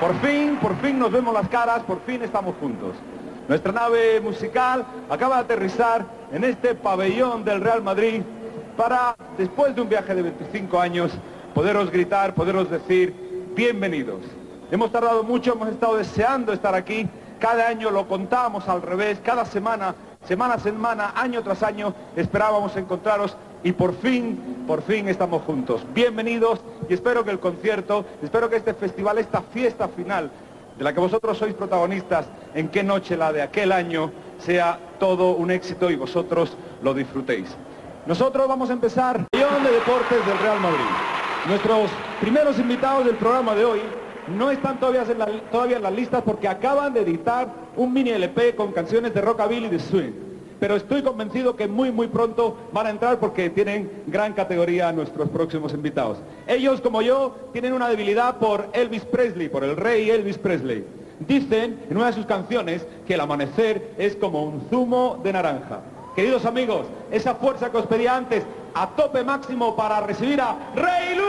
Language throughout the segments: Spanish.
Por fin, por fin nos vemos las caras, por fin estamos juntos. Nuestra nave musical acaba de aterrizar en este pabellón del Real Madrid para, después de un viaje de 25 años, poderos gritar, poderos decir, bienvenidos. Hemos tardado mucho, hemos estado deseando estar aquí, cada año lo contábamos al revés, cada semana, semana a semana, año tras año, esperábamos encontraros y por fin, por fin estamos juntos. Bienvenidos y espero que el concierto, espero que este festival, esta fiesta final de la que vosotros sois protagonistas, en qué noche la de aquel año, sea todo un éxito y vosotros lo disfrutéis. Nosotros vamos a empezar el de deportes del Real Madrid. Nuestros primeros invitados del programa de hoy no están todavía en, las listas porque acaban de editar un mini LP con canciones de rockabilly y de swing pero estoy convencido que muy muy pronto van a entrar porque tienen gran categoría nuestros próximos invitados. Ellos, como yo, tienen una debilidad por Elvis Presley, por el rey Elvis Presley. Dicen en una de sus canciones que el amanecer es como un zumo de naranja. Queridos amigos, esa fuerza que os pedía antes, a tope máximo para recibir a Rey Luis.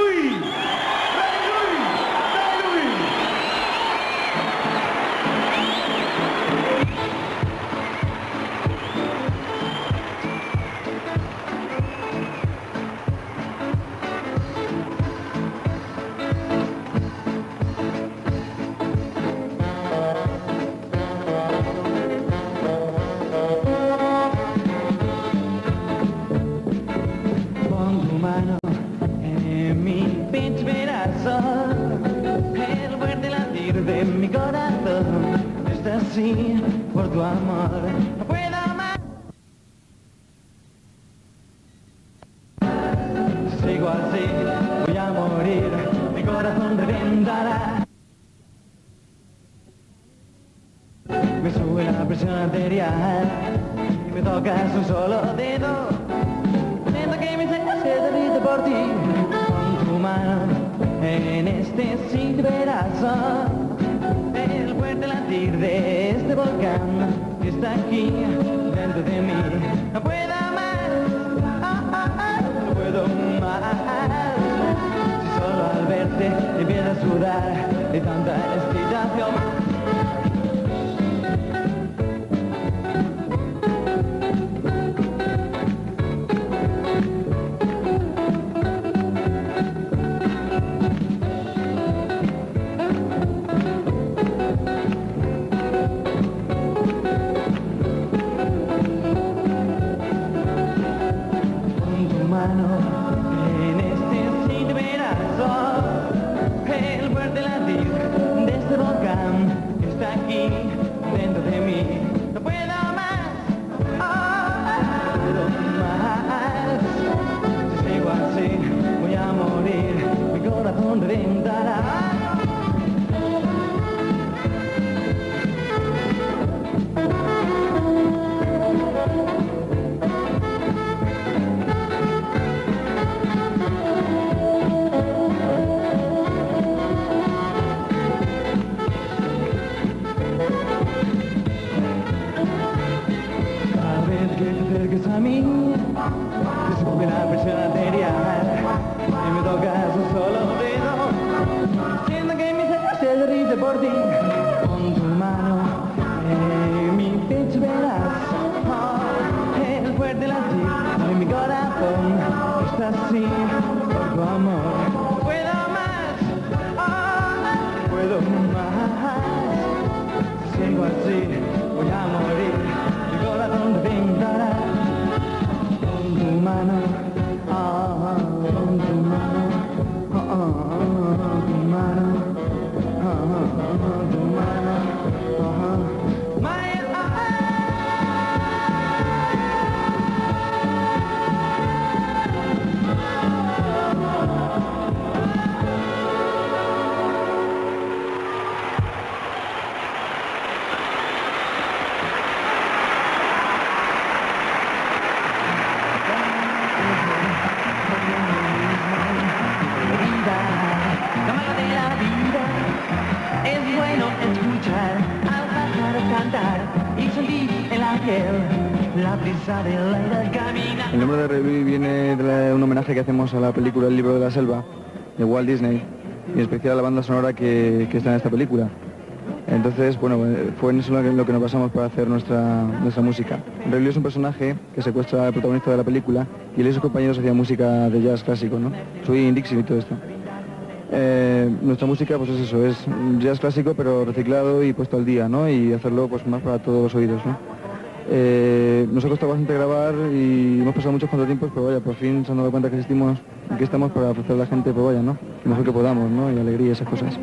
Por tu amor. No puedo más. Sigo así, voy a morir, mi corazón reventará. Me sube la presión arterial y me tocas un solo dedo. Siento que mi sangre se derrite por ti, con tu mano en este brazo está aquí dentro de mí. No puedo más, no puedo más. Si solo al verte empiezo a sudar de tanta excitación. I know. mama. El nombre de Revive viene de un homenaje que hacemos a la película El libro de la selva de Walt Disney y en especial a la banda sonora que, está en esta película. Entonces, bueno, fue en eso lo que, nos basamos para hacer nuestra, nuestra música. Ray es un personaje que secuestra al protagonista de la película y él y sus compañeros hacían música de jazz clásico, ¿no? Soy Dixie y todo esto. Eh, nuestra música, pues es eso, es jazz clásico pero reciclado y puesto al día, ¿no? Y hacerlo pues más para todos los oídos, ¿no? Eh, nos ha costado bastante grabar y hemos pasado muchos contratiempos, pero vaya, por fin se han dado cuenta que existimos, aquí estamos para ofrecer a la gente, pues vaya, ¿no? Lo mejor que podamos, ¿no? Y alegría y esas cosas.